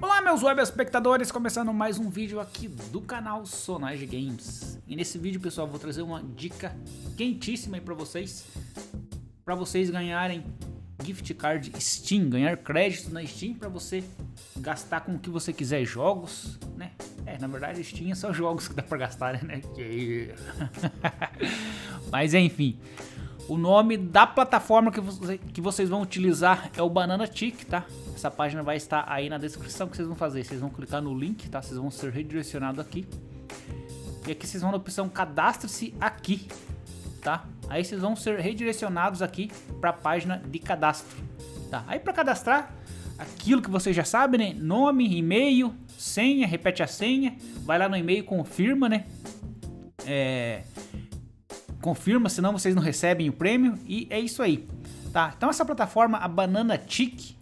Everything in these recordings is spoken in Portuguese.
Olá meus web espectadores, começando mais um vídeo aqui do canal Sonage Games. E nesse vídeo, pessoal, vou trazer uma dica quentíssima aí para vocês, para vocês ganharem gift card Steam, ganhar crédito na Steam para você gastar com o que você quiser, jogos, né? É, na verdade Steam é só jogos que dá para gastar, né? Mas enfim, o nome da plataforma que, você, que vocês vão utilizar é o Banana Tick, tá? Essa página vai estar aí na descrição que vocês vão fazer. Vocês vão clicar no link, tá? Vocês vão ser redirecionados aqui. E aqui vocês vão na opção cadastre-se aqui, tá? Aí vocês vão ser redirecionados aqui para a página de cadastro, tá? Aí para cadastrar, aquilo que vocês já sabem, né? Nome, e-mail, senha, repete a senha, vai lá no e-mail, confirma, né? É, confirma, senão vocês não recebem o prêmio e é isso aí, tá? Então essa plataforma, a Banana Tick,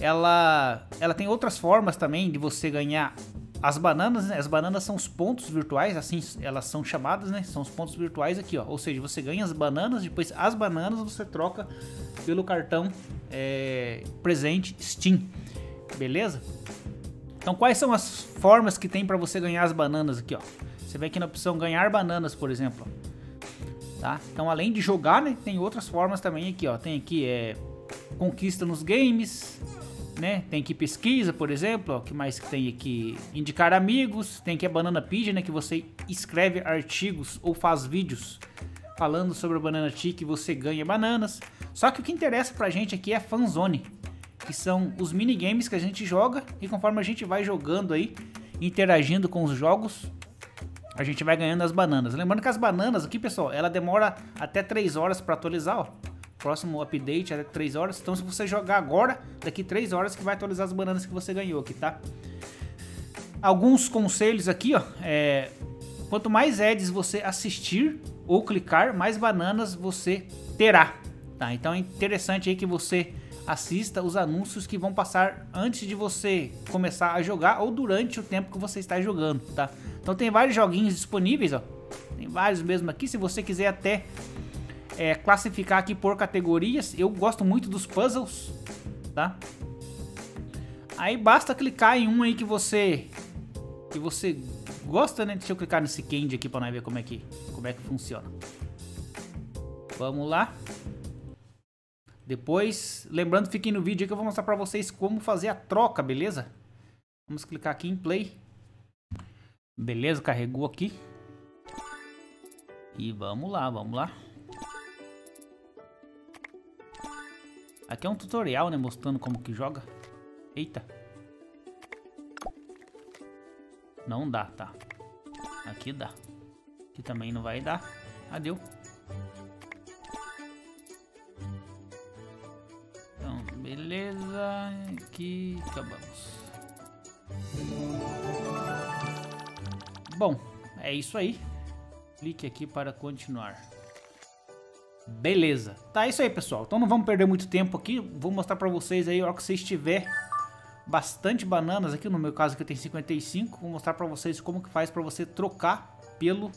ela, ela tem outras formas também de você ganhar as bananas, né? As bananas são os pontos virtuais, assim elas são chamadas, né? São os pontos virtuais aqui, ó. Ou seja, você ganha as bananas, depois as bananas você troca pelo cartão é, presente Steam, beleza? Então quais são as formas que tem para você ganhar as bananas aqui, ó? Você vem aqui na opção ganhar bananas, por exemplo. Tá? Então além de jogar, né, tem outras formas também aqui, ó. Tem aqui é conquista nos games, né? Tem aqui pesquisa, por exemplo, ó, que mais que tem aqui? Indicar amigos, tem aqui a Banana Pig, né, que você escreve artigos ou faz vídeos falando sobre a Banana que você ganha bananas. Só que o que interessa pra gente aqui é a fanzone, que são os minigames que a gente joga e conforme a gente vai jogando aí, interagindo com os jogos, a gente vai ganhando as bananas. Lembrando que as bananas aqui, pessoal, ela demora até 3 horas para atualizar, ó. Próximo update até 3 horas. Então se você jogar agora, daqui 3 horas que vai atualizar as bananas que você ganhou aqui, tá? Alguns conselhos aqui, ó. É, quanto mais ads você assistir ou clicar, mais bananas você terá, tá? Então é interessante aí que você assista os anúncios que vão passar antes de você começar a jogar ou durante o tempo que você está jogando, tá? Então tem vários joguinhos disponíveis, ó. Tem vários mesmo aqui. Se você quiser até é, classificar aqui por categorias, eu gosto muito dos puzzles, tá? Aí basta clicar em um aí que você que você gosta, né? Deixa eu clicar nesse candy aqui para nós ver como é que como é que funciona. Vamos lá. Depois, lembrando, fiquem no vídeo que eu vou mostrar para vocês como fazer a troca, beleza? Vamos clicar aqui em play. Beleza, carregou aqui. E vamos lá, vamos lá. Aqui é um tutorial, né? Mostrando como que joga. Eita. Não dá, tá. Aqui dá. Aqui também não vai dar. Adeus. Então, beleza. Aqui acabamos. Bom, é isso aí. Clique aqui para continuar. Beleza. Tá, é isso aí, pessoal. Então não vamos perder muito tempo aqui. Vou mostrar para vocês aí, a hora que vocês tiver bastante bananas aqui, no meu caso aqui eu tenho 55, vou mostrar para vocês como que faz para você trocar pelo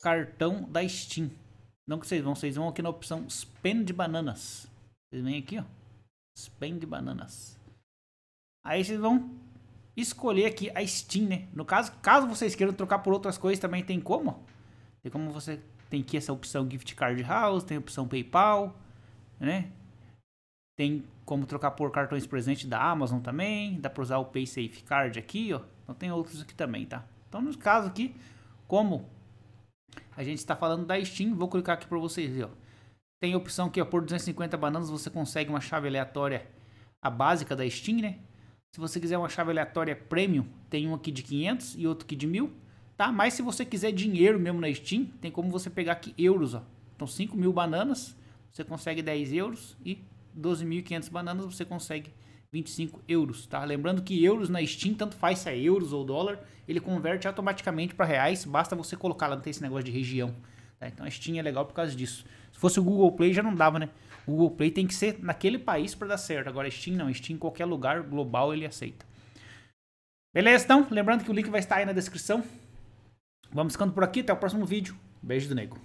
cartão da Steam. Não que vocês vão, vocês vão aqui na opção Spend Bananas. Vocês vêm aqui, ó. Spend Bananas. Aí vocês vão escolher aqui a Steam, né? No caso, caso vocês queiram trocar por outras coisas, também tem como. Tem como você tem aqui essa opção Gift Card House, tem a opção PayPal, né? Tem como trocar por cartões presentes da Amazon também, dá para usar o PaySafe Card aqui, ó. Então tem outros aqui também, tá? Então no caso aqui, como a gente está falando da Steam, vou clicar aqui para vocês ver, ó. Tem a opção aqui, ó, por 250 bananas você consegue uma chave aleatória, a básica da Steam, né? Se você quiser uma chave aleatória premium, tem um aqui de 500 e outro aqui de 1000, tá? Mas se você quiser dinheiro mesmo na Steam, tem como você pegar aqui euros, ó. Então 5 mil bananas, você consegue 10 euros e 12.500 bananas você consegue 25 euros, tá? Lembrando que euros na Steam, tanto faz se é euros ou dólar, ele converte automaticamente para reais, basta você colocar lá, não tem esse negócio de região. Tá? Então a Steam é legal por causa disso. Se fosse o Google Play já não dava, né? O Google Play tem que ser naquele país para dar certo. Agora Steam não, Steam em qualquer lugar global ele aceita. Beleza, então? Lembrando que o link vai estar aí na descrição. Vamos ficando por aqui, até o próximo vídeo. Beijo do nego.